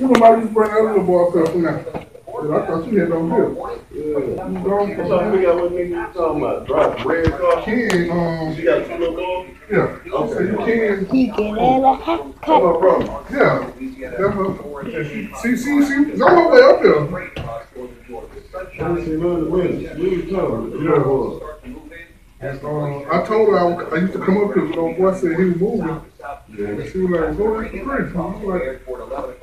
You know, I used to bring that little boy stuff from that. I thought you had no bill. Yeah. You I'm gone trying to from figure out what nigga you talking about. Drive red car. Ken, um, She got two little boys? yeah, okay, you can, He get it a haircut. Oh, bro. yeah. That's what, see, see, see, it's on my way up there. I ain't none of the women. We was talking. Yeah. boy. Um, I told her I, was- I used to come up here, but old boy said he was moving. Yeah. And she was like, go in for free. I was like,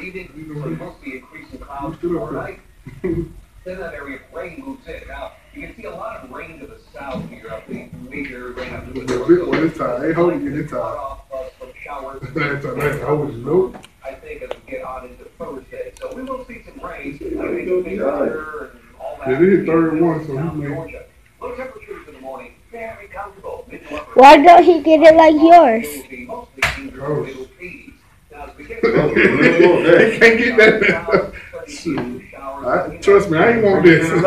Airport eleven o'clock tomorrow evening, so you will see increasing clouds Still up tomorrow night. Then that area of rain moves in. Now, you can see a lot of rain to the south here up the major rain up to the the big one this time, ain't holding you this time. off uh, showers. Last time, last time, I was nope. I think as we get on into Thursday. So we will see some rain. I think it'll be weather and all that. Yeah, they hit 31, so he Down may- Low temperatures in the morning, very comfortable. Mid to upper Why don't he get it like yours? It will be mostly in the Oh. Middle 80s. Now, as we get They can't get that. I, trust me, I ain't want this.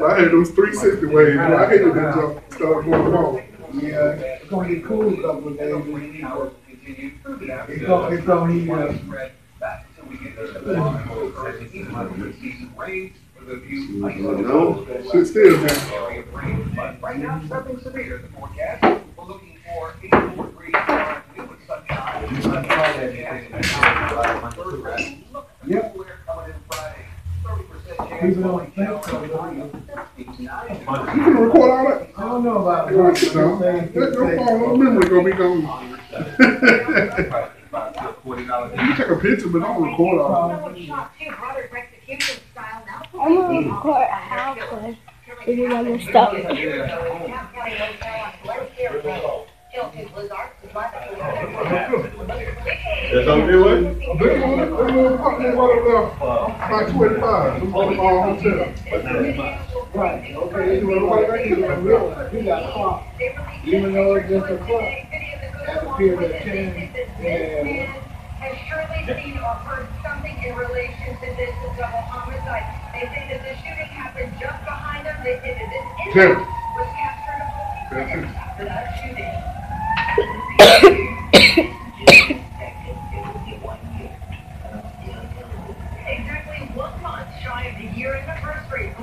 I had those three sixty waves, I hated that jump, started going wrong. Yeah, it's gonna get cool a couple of days. It's gonna, It's it's gonna heat up. No. Sit still, man. But right now, it's nothing severe the forecast. We're looking for 84 degrees Fahrenheit with sunshine. Yep. We're coming in Friday. 30% chance People don't you? Can record all that? I don't know about Go on, sit down. Let your phone, no memory gonna be gone. You take a picture, but don't record all that. Now. I'm gonna record after. If you want to stop. County Hotel on Glencairn Road. Killed. That's on your way? They little, they little apartment right up there, by two eighty-five, them, uh, hotel. Right, okay, you know, what I you realize, you got a clock, even though it's just a clock, at a period of time, yeah. Has surely seen or heard something in relation to this double homicide. They say that the shooting happened just behind them. They say that this incident was captured only minutes after that shooting. Exactly one month shy of the year anniversary,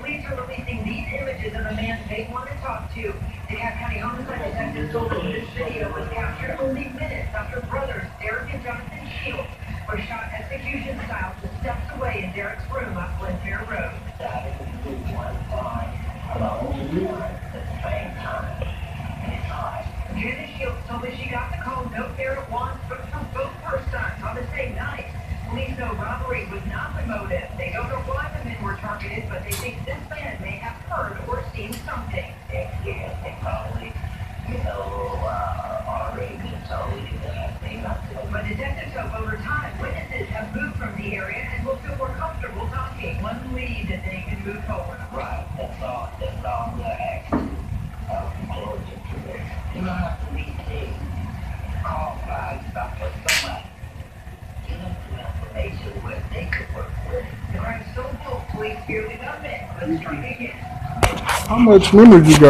motive. They don't know why the men were targeted, but they think this man may have heard or seen something. Yes, they probably, you know, uh, already been told that they not to. But detectives hope over time witnesses have moved from the area and will feel more comfortable talking. One lead that they can move forward. Right, that's all, that's all we're asking. Uh, closure to it. You don't have to How much memory you got?